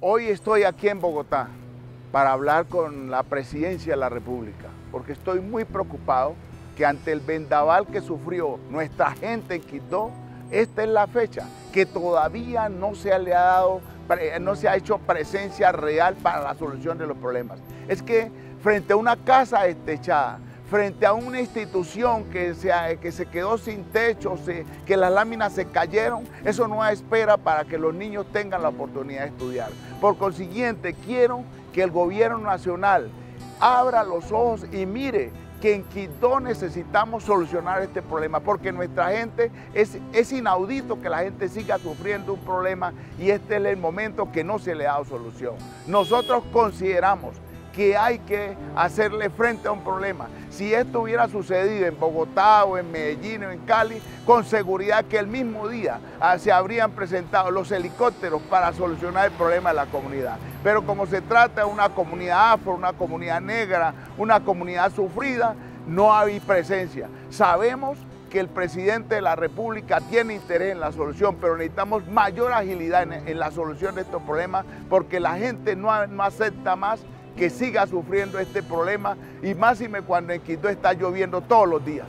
Hoy estoy aquí en Bogotá para hablar con la presidencia de la República, porque estoy muy preocupado que ante el vendaval que sufrió nuestra gente en Quito, esta es la fecha que todavía no se le ha dado, no se ha hecho presencia real para la solución de los problemas. Es que frente a una casa destechada, frente a una institución que se, que se quedó sin techo, que las láminas se cayeron, eso no espera para que los niños tengan la oportunidad de estudiar. Por consiguiente, quiero que el gobierno nacional abra los ojos y mire que en Quito necesitamos solucionar este problema, porque nuestra gente, es, es inaudito que la gente siga sufriendo un problema y este es el momento que no se le ha dado solución. Nosotros consideramos que hay que hacerle frente a un problema. Si esto hubiera sucedido en Bogotá o en Medellín o en Cali, con seguridad que el mismo día ah, se habrían presentado los helicópteros para solucionar el problema de la comunidad. Pero como se trata de una comunidad afro, una comunidad negra, una comunidad sufrida, no hay presencia. Sabemos que el presidente de la República tiene interés en la solución, pero necesitamos mayor agilidad en, la solución de estos problemas porque la gente no, no acepta más que siga sufriendo este problema y más cuando en Quito está lloviendo todos los días.